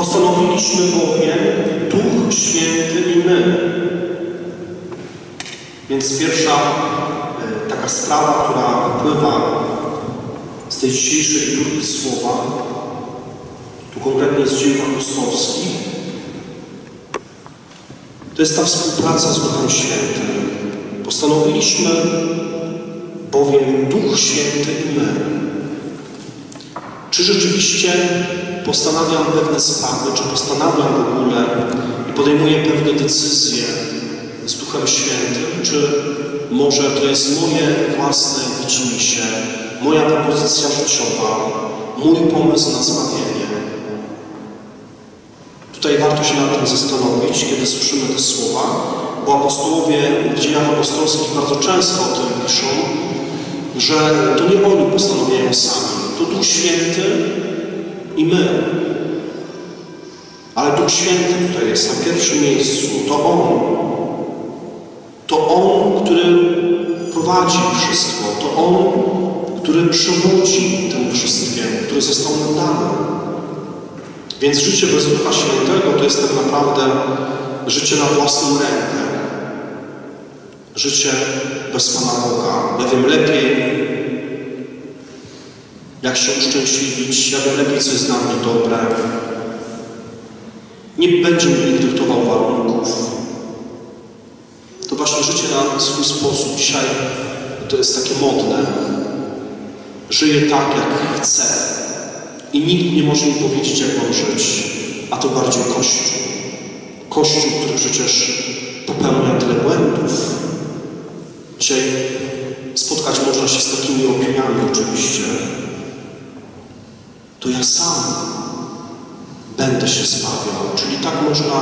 Postanowiliśmy bowiem Duch Święty i my. Więc pierwsza e, taka sprawa, która wypływa z tej dzisiejszej liturgii słowa, tu konkretnie z dziejów apostolskich, to jest ta współpraca z Duchem Świętym. Postanowiliśmy bowiem Duch Święty i my. Czy rzeczywiście postanawiam pewne sprawy, czy postanawiam w ogóle i podejmuję pewne decyzje z Duchem Świętym, czy może to jest moje własne widzimisię, moja propozycja życiowa, mój pomysł na zbawienie. Tutaj warto się nad tym zastanowić, kiedy słyszymy te słowa, bo apostołowie w dziejach apostolskich bardzo często o tym piszą, że to nie oni postanowiają sami, to Duch Święty i my. Ale Duch Święty tutaj jest na pierwszym miejscu, to On. To On, który prowadzi wszystko, to On, który przewodzi tym wszystkim, który został nam dany. Więc życie bez Ducha Świętego to jest tak naprawdę życie na własną rękę. Życie bez Pana Boga. Ja wiem lepiej, jak się uszczęśliwić, ja wiem lepiej, mnie dobre. Nie będzie mi dyktował warunków. To właśnie życie na swój sposób dzisiaj to jest takie modne. Żyję tak, jak chcę. I nikt nie może mi powiedzieć, jak mam żyć. A to bardziej Kościół. Kościół, który przecież popełnia tyle błędów. Dzisiaj spotkać można się z takimi opiniami oczywiście. To ja sam będę się zbawiał. Czyli tak można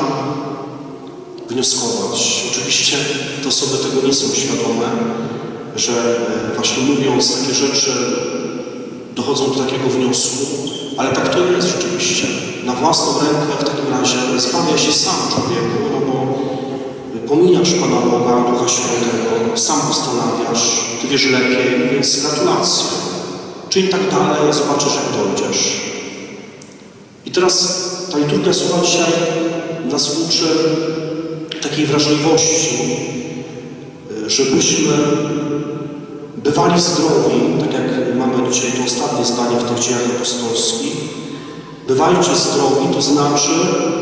wnioskować. Oczywiście te osoby tego nie są świadome, że właśnie mówiąc takie rzeczy dochodzą do takiego wniosku, ale tak to jest rzeczywiście. Na własną rękę w takim razie zbawia się sam człowieku, no bo pominasz Pana Boga, Ducha Świętego, sam postanawiasz, Ty wiesz lepiej, więc gratulacje. Czyń tak dalej, zobaczysz jak dojdziesz. Teraz ta liturgia słowa dzisiaj nas uczy takiej wrażliwości, żebyśmy bywali zdrowi, tak jak mamy dzisiaj to ostatnie zdanie w tych dziejach apostolskich. Bywajcie zdrowi, to znaczy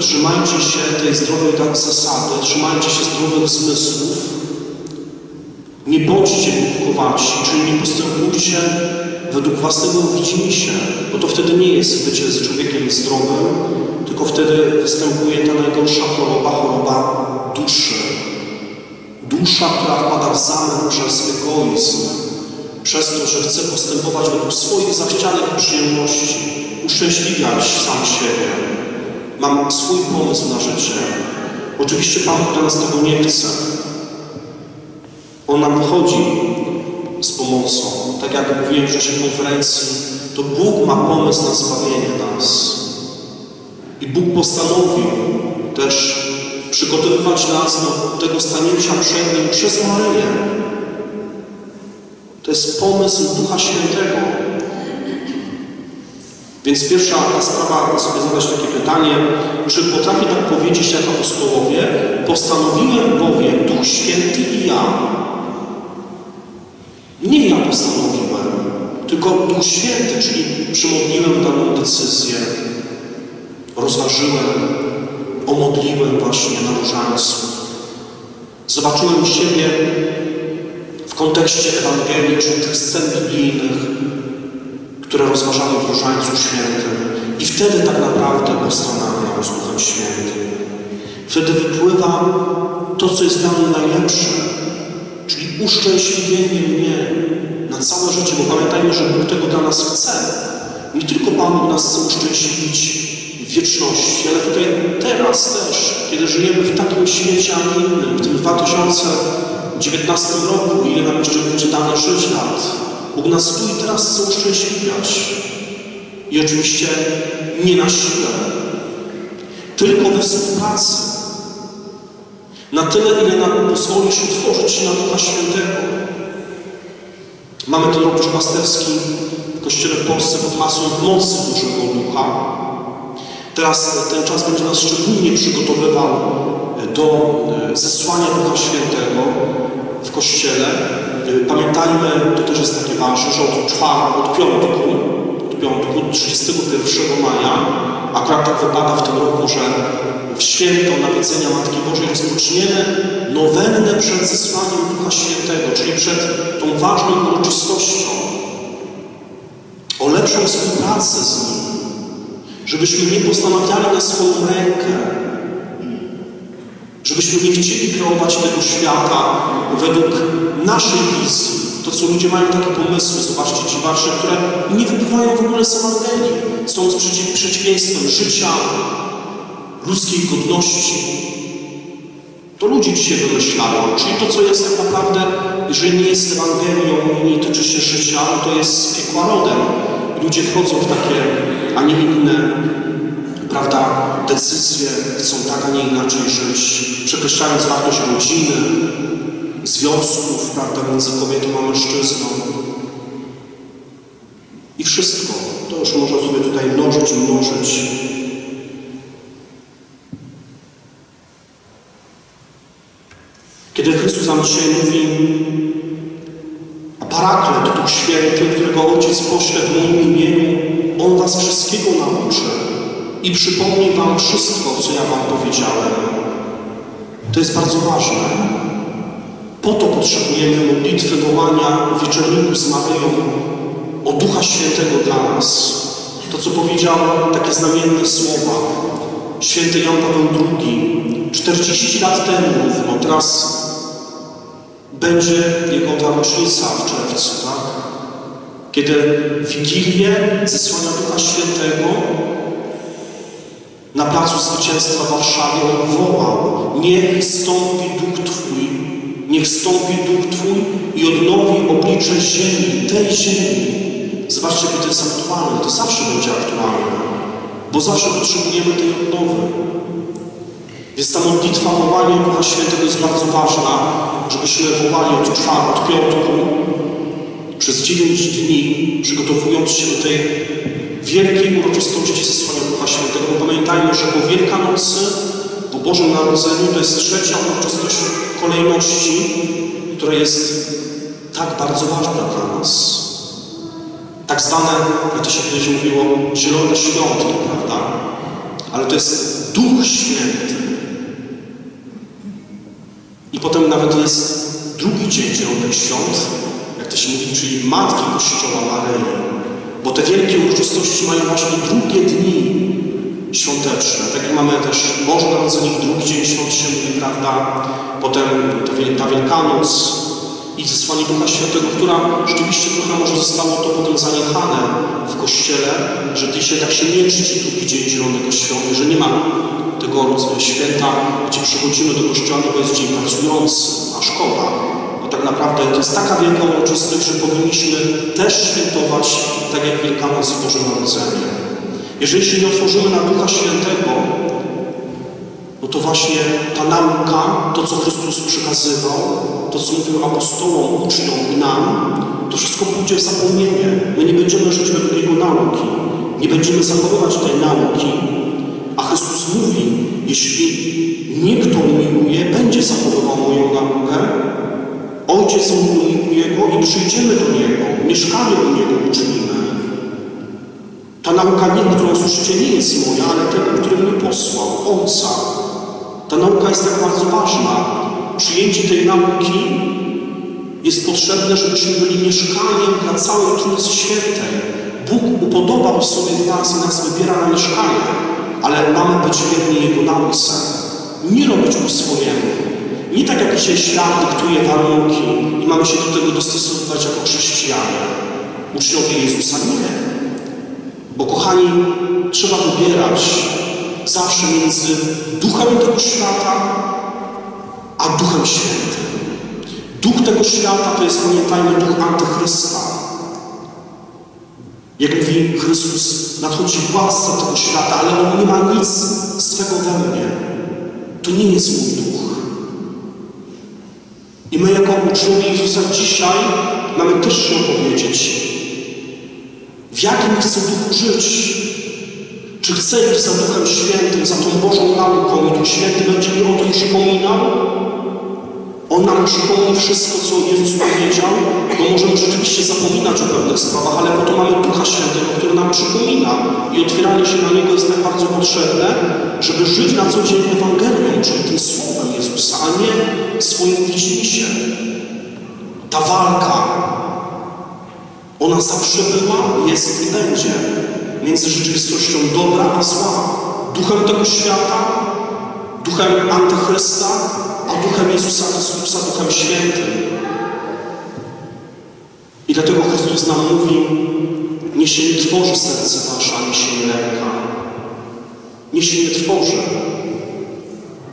trzymajcie się tej zdrowej zasady, trzymajcie się zdrowych zmysłów. Nie bądźcie głupkowaci, czyli nie postępujcie według własnego widzimisię, bo to wtedy nie jest bycie z człowiekiem zdrowym, tylko wtedy występuje ta najgorsza choroba, choroba duszy. Dusza, która wpada w zamęt przez egoizm, przez to, że chce postępować według swoich zachcianek i przyjemności, uszczęśliwiać sam siebie. Mam swój pomysł na życie. Oczywiście Pan dla nas tego nie chce. On nam chodzi z pomocą. Tak jak mówiłem w konferencji, to Bóg ma pomysł na zbawienie nas. I Bóg postanowił też przygotowywać nas do tego stanięcia przed Nim przez Maryję. To jest pomysł Ducha Świętego. Więc pierwsza ta sprawa, sobie zadać takie pytanie, czy potrafię tak powiedzieć jak apostołowie, postanowiłem bowiem Duch Święty i ja. Nie ja postanowiłem, tylko Duch Święty, czyli przymodliłem daną decyzję, rozważyłem, omodliłem właśnie na różańcu. Zobaczyłem siebie w kontekście Ewangelii, czy tych scen biblijnych, które rozważamy w Różańcu Świętym. I wtedy tak naprawdę postanawiam z Duchem Świętym. Wtedy wypływa to, co jest dla mnie najlepsze, czyli uszczęśliwienie mnie na całe życie, bo pamiętajmy, że Bóg tego dla nas chce. Nie tylko Pan nas chce uszczęśliwić w wieczności, ale tutaj teraz też, kiedy żyjemy w takim świecie, a nie innym, w tym 2019 roku, ile nam jeszcze będzie dane żyć lat, Bóg nas tu i teraz chce uszczęśliwiać. I oczywiście nie na siłę, tylko we współpracy. Na tyle, ile nam pozwolisz utworzyć na Ducha Świętego. Mamy ten rok duszpasterski w Kościele w Polsce pod hasłem Bożego Ducha. Teraz ten czas będzie nas szczególnie przygotowywał do e, zesłania Ducha Świętego w Kościele. E, pamiętajmy, to też jest takie ważne, że od czwartku, od piątku, od piątku 31 maja, akurat tak wypada w tym roku, że w święto nawiedzenia Matki Bożej rozpoczniemy nowennę przed zesłaniem Ducha Świętego, czyli przed tą ważną uroczystością o lepszą współpracę z Nim, żebyśmy nie postanawiali na swoją rękę, Żebyśmy nie chcieli kreować tego świata według naszej wizji. To, co ludzie mają takie pomysły, zobaczcie ci wasze, które nie wypływają w ogóle z Ewangelii. Są przeciw, przeciwieństwem życia, ludzkiej godności. To ludzie dzisiaj wymyślają. Czyli to, co jest tak naprawdę, jeżeli nie jest Ewangelią i nie tyczy się życia, to jest piekła rodem. Ludzie wchodzą w takie, a nie inne prawda, decyzje chcą tak, a nie inaczej żyć, przekreślając wartość rodziny, związków, prawda, między kobietą a mężczyzną. I wszystko. To już można sobie tutaj mnożyć i mnożyć. Kiedy Chrystus nam dzisiaj mówi, a Paraklet, Duch Święty, którego Ojciec pośle w moim imieniu, On was wszystkiego nauczy i przypomni Wam wszystko, co ja Wam powiedziałem. To jest bardzo ważne. Po to potrzebujemy modlitwy wołania wieczorniku z Maryją o Ducha Świętego dla nas. To, co powiedział takie znamienne słowa święty Jan Paweł II 40 lat temu no teraz będzie jego ta rocznica w czerwcu, tak? Kiedy Wigilię zesłania Ducha Świętego na Placu Zwycięstwa w Warszawie on wołał Niech stąpi Duch Twój, niech stąpi Duch Twój i odnowi oblicze ziemi, tej ziemi. Zobaczcie, jakie to jest aktualne. To zawsze będzie aktualne, bo zawsze potrzebujemy tej odnowy. Więc ta modlitwa wołania Ducha Świętego jest bardzo ważna, żebyśmy wołali od czwartku, od piątku przez dziewięć dni, przygotowując się do tej wielkiej uroczystości zesłania Ducha Świętego, bo pamiętajmy, że po Wielkanocy, po Bożym Narodzeniu, to jest trzecia uroczystość kolejności, która jest tak bardzo ważna dla nas. Tak zwane, jak to się kiedyś mówiło, zielone świątki, prawda? Ale to jest Duch Święty. Potem nawet jest drugi dzień Zielonych Świąt, jak to się mówi, czyli Matki Kościoła Maryi. Bo te wielkie uroczystości mają właśnie drugie dni świąteczne. Tak mamy też Boże Narodzenie, drugi dzień świąt się mówi, prawda? Potem ta Wielkanoc i zesłanie Ducha Świętego, która rzeczywiście trochę może zostało to potem zaniechane w Kościele, że dzisiaj tak się nie czci drugi dzień Zielonego Świąt, że nie ma tego święta, gdzie przychodzimy do Kościoła, no bo jest dzień pracujący, a szkoda tak naprawdę to jest taka wielka uroczystość, że powinniśmy też świętować tak jak Wielkanoc i Boże Narodzenie. Jeżeli się nie otworzymy na Ducha Świętego, no to właśnie ta nauka, to co Chrystus przekazywał, to co mówił apostołom, uczniom i nam, to wszystko pójdzie w zapomnienie. My nie będziemy żyć według Jego nauki. Nie będziemy zachowywać tej nauki. A Chrystus mówi, jeśli nikt kto miłuje, będzie zachowywał moją naukę, Ojciec umiłuje Go i przyjdziemy do Niego, mieszkamy u Niego uczynimy. Ta nauka, nie, którą słyszycie, nie jest moja, ale tego, który mnie posłał, Ojca. Ta nauka jest tak bardzo ważna. Przyjęcie tej nauki jest potrzebne, żebyśmy byli mieszkaniem dla całej Trójcy Świętej. Bóg upodobał sobie nas i nas wybiera na mieszkanie, ale mamy być wierni Jego nauce. Nie robić po swojemu. Nie tak jak dzisiaj świat dyktuje warunki i mamy się do tego dostosowywać jako chrześcijanie. Uczniowie Jezusa nie. Bo kochani, trzeba wybierać zawsze między duchem tego świata, a duchem świętym. Duch tego świata to jest, pamiętajmy, duch antychrysta. Jak mówi Chrystus, nadchodzi władca tego świata, ale on nie ma nic swego we mnie. To nie jest mój duch. I my jako uczniowie Jezusa dzisiaj mamy też się powiedzieć, w jakim chcę duchu żyć. Czy chcę iść za Duchem Świętym, za tą Bożą nauką i Duch Święty będzie mi o tym przypominał? On nam przypomni wszystko, co Jezus powiedział, bo możemy rzeczywiście zapominać o pewnych sprawach, ale po to mamy Ducha Świętego, który nam przypomina i otwieranie się na Niego jest tak bardzo potrzebne, żeby żyć na co dzień Ewangelią, czyli tym Słowem Jezusa, a nie swoim widzimisię. Ta walka, ona zawsze była, jest i będzie między rzeczywistością dobra a zła, duchem tego świata, duchem Antychrysta, a duchem Jezusa Chrystusa, duchem świętym. I dlatego Chrystus nam mówi, nie się nie tworzy serce wasze, nie się nie lęka. Nie się nie tworzy.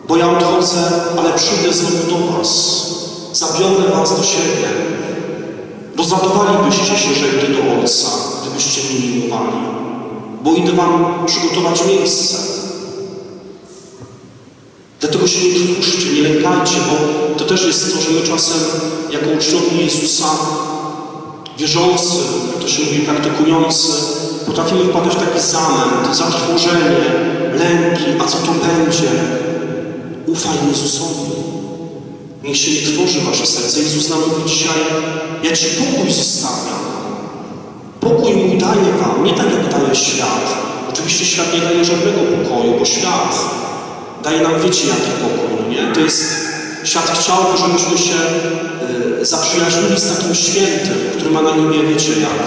Bo ja odchodzę, ale przyjdę znowu do was. Zabiorę was do siebie. Bo zadowalibyście się, że idę do Ojca, gdybyście mnie miłowali. Bo idę wam przygotować miejsce. Dlatego się nie trwóżcie, nie lękajcie, bo to też jest to, że my czasem jako uczniowie Jezusa, wierzący, jak to się mówi, praktykujący, potrafimy wpadać w taki zamęt, zatrwożenie, lęki, a co to będzie? Ufaj Jezusowi. Niech się nie tworzy wasze serce. Jezus nam mówi dzisiaj, ja Ci pokój zostawiam. Pokój mój daję wam, nie tak jak daje świat. Oczywiście świat nie daje żadnego pokoju, bo świat daje nam, wiecie, jaki pokój, no nie? To jest, świat chciałby, żebyśmy się y, zaprzyjaźnili z takim świętym, który ma na imię, wiecie jak.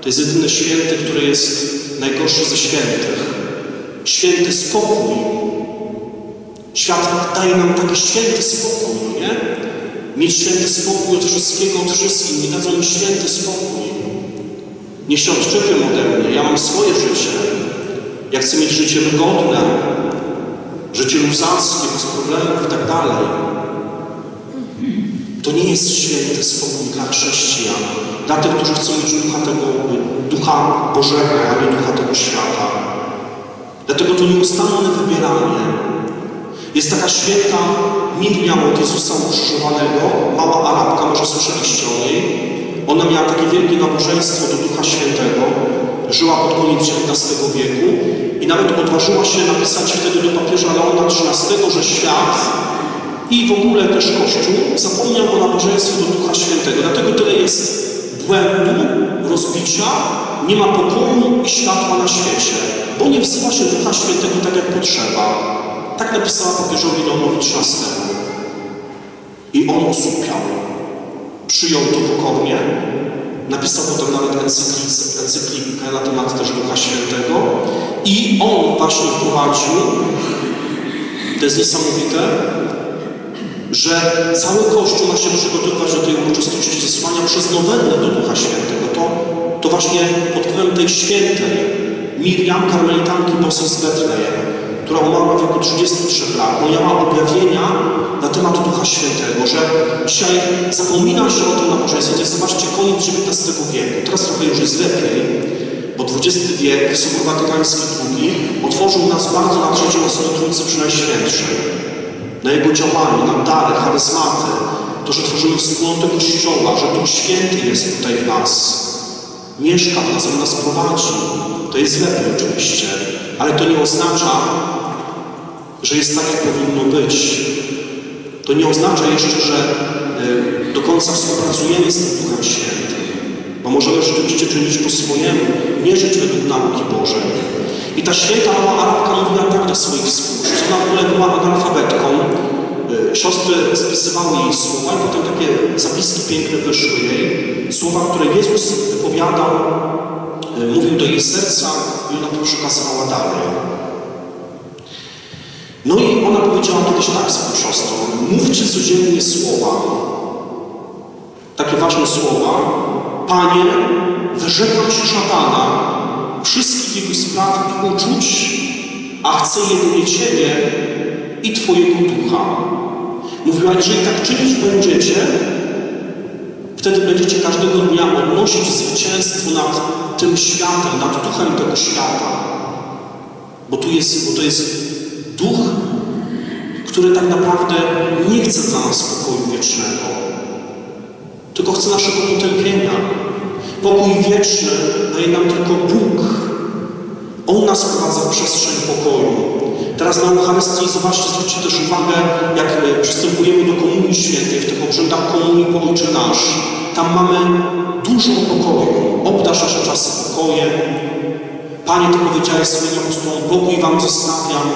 To jest jedyny święty, który jest najgorszy ze świętych. Święty spokój. Świat daje nam taki święty spokój, no nie? Mieć święty spokój od wszystkiego, od wszystkich. Nie dadzą mi święty spokój. Nie się odczepią ode mnie. Ja mam swoje życie. Ja chcę mieć życie wygodne, życie luzackie, bez problemów i tak dalej. To nie jest święty spokój dla chrześcijan, dla tych, którzy chcą mieć ducha tego, ducha Bożego, a nie ducha tego świata. Dlatego to nieustanne wybieranie. Jest taka święta Miriam od Jezusa ukrzyżowanego, mała Arabka, może słyszeliście o niej. Ona miała takie wielkie nabożeństwo do Ducha Świętego, żyła pod koniec XIX wieku i nawet odważyła się napisać wtedy do papieża Leona XIII, że świat i w ogóle też Kościół zapomniał o nabożeństwie do Ducha Świętego. Dlatego tyle jest błędu, rozbicia, nie ma pokoju i światła na świecie, bo nie wzywa się Ducha Świętego tak jak potrzeba. Tak napisała papieżowi Leonowi XIII. I on osłupiał. Przyjął to pokornie, Napisał potem nawet encyklikę na temat też Ducha Świętego i on właśnie wprowadził, to jest niesamowite, że cały Kościół ma się przygotowywać do tej uroczystości zesłania przez nowennę do Ducha Świętego. To, to właśnie pod wpływem tej świętej Miriam, karmelitanki poseł z Betlejem, która umarła w wieku 33 lat, bo miała objawienia na temat Ducha Świętego, że dzisiaj zapomina się o tym nabożeństwie. To jest, zobaczcie, koniec XIX wieku. Teraz trochę już jest lepiej, bo XX wiek, Sobór Watykański II, otworzył nas bardzo na trzeciej osobie Trójcy przy Najświętszej. Na jego działanie, na dary, charyzmaty, to, że tworzymy wspólnotę Kościoła, że Duch Święty jest tutaj w nas. Mieszka w nas, On nas prowadzi. To jest lepiej oczywiście, ale to nie oznacza, że jest tak, jak powinno być. To nie oznacza jeszcze, że y, do końca współpracujemy z tym Duchem Świętym, bo możemy rzeczywiście czynić po swojemu, nie żyć według nauki Bożej. I ta święta mała Arabka mówiła tak do swoich współczych. Ona w ogóle była analfabetką. Y, siostry spisywały jej słowa i potem takie zapiski piękne wyszły jej. Słowa, które Jezus wypowiadał, mówił do jej serca i ona to przekazywała dalej. No i ona powiedziała kiedyś tak siostrą, mówcie codziennie słowa, takie ważne słowa, Panie, wyrzekam się szatana, wszystkich jego spraw i uczuć, a chcę jedynie Ciebie i Twojego ducha. Mówiła, jeżeli tak czynić będziecie, wtedy będziecie każdego dnia odnosić zwycięstwo nad tym światem, nad duchem tego świata. Bo tu jest, bo to jest duch, który tak naprawdę nie chce dla nas pokoju wiecznego, tylko chce naszego potępienia. Pokój wieczny daje nam tylko Bóg. On nas wprowadza w przestrzeń pokoju. Teraz na Eucharystii, zobaczcie, zwróćcie też uwagę, jak przystępujemy do Komunii Świętej, w tych obrzędach Komunii Ojcze Nasz. Tam mamy dużo pokoju. Obdasz nasze czasy pokojem. Panie, Ty powiedziałeś swoim apostołom, pokój Wam zostawiam.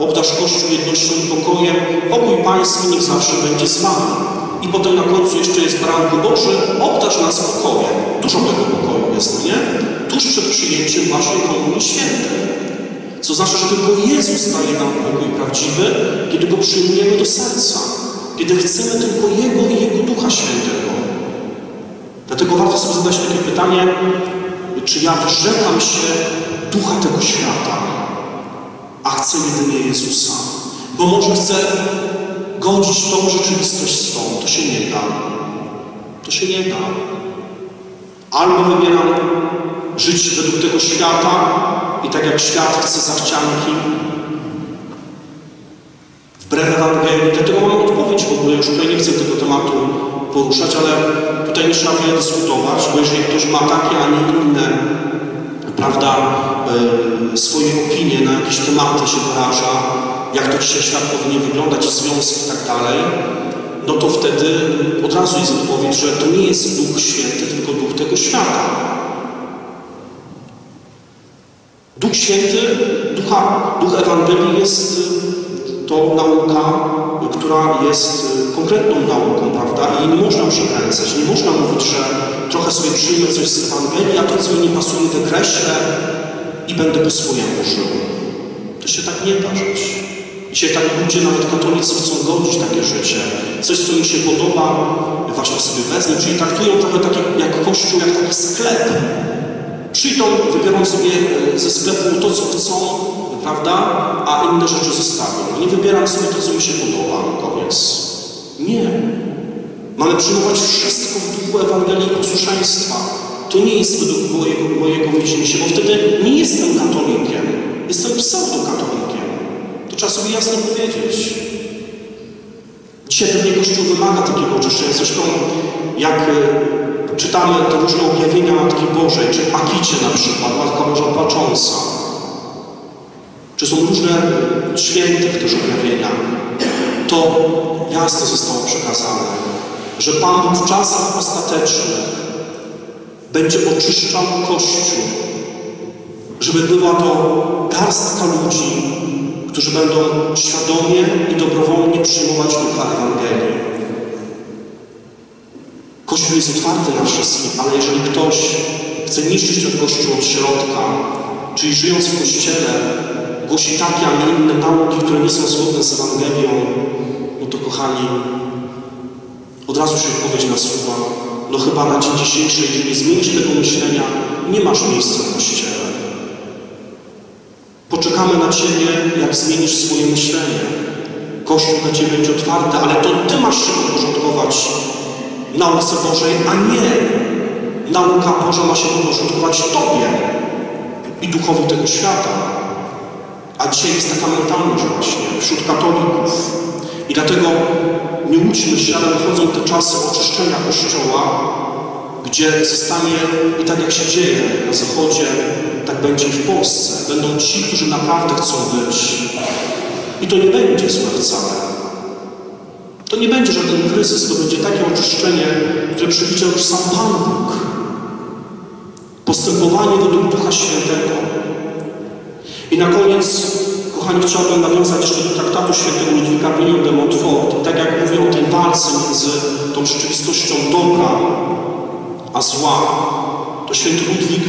Obdasz Kościół jednością i pokojem. Pokój Pański niech zawsze będzie z Wami. I potem na końcu jeszcze jest Branku Boży, obdasz nas pokojem. Dużo tego pokoju jest, nie? Tuż przed przyjęciem Waszej Komunii Świętej. Co znaczy, że tylko Jezus daje nam pokój prawdziwy, kiedy Go przyjmujemy do serca. Kiedy chcemy tylko Jego i Jego Ducha Świętego. Dlatego warto sobie zadać takie pytanie, czy ja wyrzekam się Ducha tego świata, a chcę jedynie Jezusa. Bo może chcę godzić tą rzeczywistość z tą. To się nie da. To się nie da. Albo wybieram żyć według tego świata i tak jak świat chce zachcianki, wbrew Ewangelii. Dlatego mam odpowiedź w ogóle, już tutaj nie chcę tego tematu poruszać, ale tutaj nie trzeba wiele dyskutować, bo jeżeli ktoś ma takie, a nie inne, prawda, e, swoje opinie na jakieś tematy się wyraża, jak to dzisiaj świat powinien wyglądać, związki i tak dalej, no to wtedy od razu jest odpowiedź, że to nie jest Duch Święty, tylko Duch tego świata. Duch Święty, Ducha, Duch Ewangelii jest to nauka, która jest y, konkretną nauką, prawda? I nie można przekręcać. Nie można mówić, że trochę sobie przyjmę coś z Ewangelii, a to, co mi nie pasuje, wykreślę i będę po swojemu żył. To się tak nie da żyć. Dzisiaj tak ludzie, nawet katolicy, chcą godzić takie życie. Coś, co im się podoba, właśnie sobie wezmę, czyli traktują trochę tak jak Kościół, jak taki sklep. Przyjdą, wybiorą sobie e, ze sklepu to, co chcą, prawda, a inne rzeczy zostawią. Nie wybieram sobie to, co mi się podoba, koniec. Nie. Mamy przyjmować wszystko w duchu Ewangelii posłuszeństwa. To nie jest według mojego, mojego się, bo wtedy nie jestem katolikiem. Jestem pseudokatolikiem. To trzeba sobie jasno powiedzieć. Dzisiaj pewnie Kościół wymaga takiego oczyszczenia. Zresztą jak e, czytamy te różne objawienia Matki Bożej, czy Akicie na przykład, Matka Boża Płacząca, czy są różne świętych też objawienia, to jasno zostało przekazane, że Pan w czasach ostatecznych będzie oczyszczał Kościół, żeby była to garstka ludzi, którzy będą świadomie i dobrowolnie przyjmować ducha Ewangelii. Kościół jest otwarty na wszystkich, ale jeżeli ktoś chce niszczyć ten Kościół od środka, czyli żyjąc w Kościele, głosi takie, a nie inne nauki, które nie są zgodne z Ewangelią, no to kochani, od razu się odpowiedź nasuwa, no chyba na dzień dzisiejszy, jeżeli zmienisz tego myślenia, nie masz miejsca w Kościele. Poczekamy na Ciebie, jak zmienisz swoje myślenie. Kościół dla Ciebie będzie otwarty, ale to Ty masz się podporządkować nauce Bożej, a nie nauka Boża ma się podporządkować Tobie i duchowi tego świata. A dzisiaj jest taka mentalność właśnie wśród katolików. I dlatego nie łudźmy się, ale chodzą te czasy oczyszczenia Kościoła, gdzie zostanie, i tak jak się dzieje na Zachodzie, tak będzie w Polsce. Będą ci, którzy naprawdę chcą być. I to nie będzie złe wcale. To nie będzie żaden kryzys, to będzie takie oczyszczenie, które przewidział już sam Pan Bóg. Postępowanie według Ducha Świętego. I na koniec, kochani, chciałbym nawiązać jeszcze do traktatu świętego Ludwika Pinion de Montfort. Tak jak mówię o tej walce między tą rzeczywistością dobra a zła, to święty Ludwik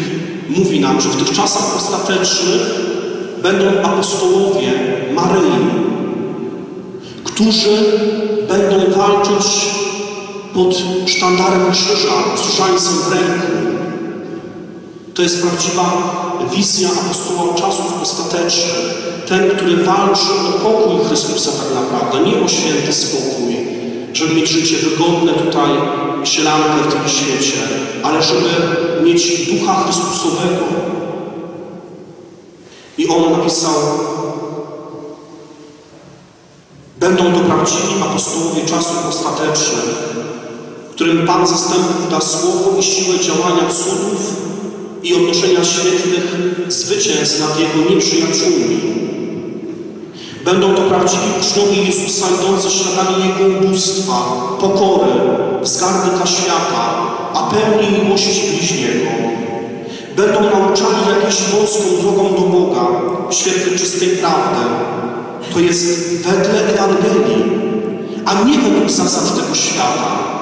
mówi nam, że w tych czasach ostatecznych będą apostołowie Maryi, którzy będą walczyć pod sztandarem krzyża, z w ręku. To jest prawdziwa wizja apostoła czasów ostatecznych. Ten, który walczy o pokój Chrystusa tak naprawdę, nie o święty spokój, żeby mieć życie wygodne tutaj, sielankę w tym świecie, ale żeby mieć Ducha Chrystusowego. I on napisał, będą to prawdziwi apostołowie czasów ostatecznych, którym Pan zastępów da słowo i siłę działania cudów i odnoszenia świetnych zwycięstw nad Jego nieprzyjaciółmi. Będą to prawdziwi uczniowie Jezusa idący śladami Jego ubóstwa, pokory, wzgardyka świata, a pełni miłości bliźniego. Będą nauczani jakąś wąską drogą do Boga, w świetle czystej prawdy. To jest wedle Ewangelii, a nie według zasad tego świata.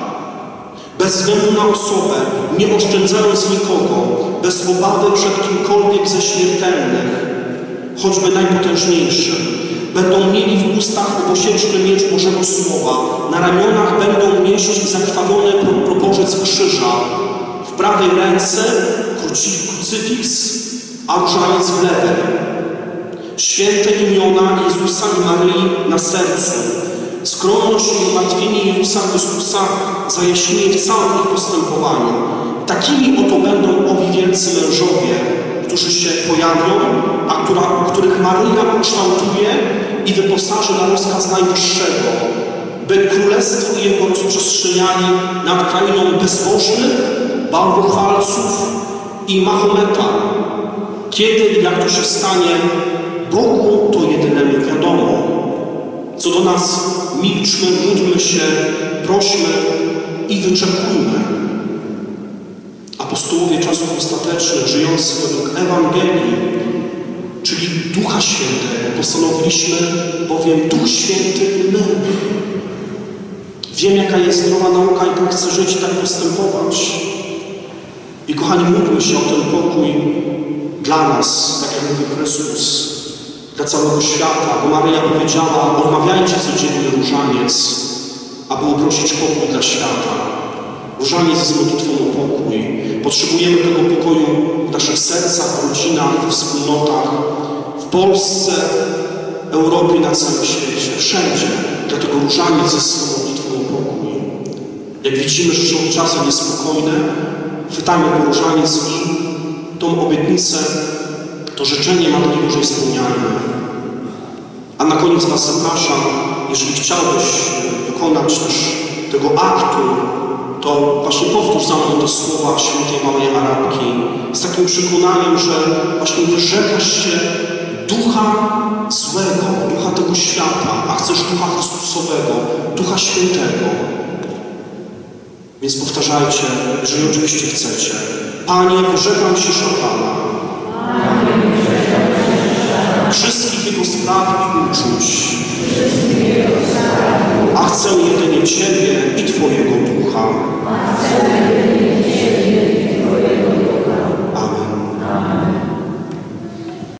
Bez względu na osobę, nie oszczędzając nikogo, bez obawy przed kimkolwiek ze śmiertelnych, choćby najpotężniejszym. Będą mieli w ustach obosieczny miecz Bożego Słowa, na ramionach będą nieść zakrwawiony proporzec krzyża, w prawej ręce krucyfiks, a różaniec w lewej. Święte imiona Jezusa i Maryi na sercu, skromność i umartwienie Jezusa Chrystusa zajaśnieje w całym ich postępowaniu. Takimi oto będą owi wielcy mężowie, którzy się pojawią, a która, których Maryja ukształtuje i wyposaży na rozkaz Najwyższego, by królestwo Jego rozprzestrzeniali nad krainą bezbożnych, bałwochwalców i Mahometa. Kiedy i jak to się stanie, Bogu to jedynemu wiadomo. Co do nas, milczmy, módlmy się, prośmy i wyczekujmy. Apostołowie czasów ostatecznych, żyjący według Ewangelii, czyli Ducha Świętego, postanowiliśmy bowiem Duch Święty my. Wiem, jaka jest zdrowa nauka i tak chcę żyć tak postępować. I kochani, módlmy się o ten pokój dla nas, tak jak mówi Chrystus, dla całego świata, bo Maryja powiedziała, odmawiajcie codziennie różaniec, aby uprosić pokój dla świata. Różaniec jest modlitwą o pokój. Potrzebujemy tego pokoju w naszych sercach, rodzinach, w wspólnotach, w Polsce, Europie, na całym świecie, wszędzie. Dlatego różaniec jest modlitwą o pokój. Jak widzimy, że są czasy niespokojne, chwytamy po różaniec i tą obietnicę, to życzenie Matki Bożej spełniajmy. A na koniec Was zapraszam, jeżeli chciałbyś dokonać też tego aktu, to właśnie powtórz za mną te słowa świętej małej Arabki z takim przekonaniem, że właśnie wyrzekasz się ducha złego, ducha tego świata, a chcesz ducha Chrystusowego, ducha świętego. Więc powtarzajcie, jeżeli oczywiście chcecie. Panie, wyrzekam się szatana. z i uczuć. A chcę jedynie Ciebie i Twojego Ducha.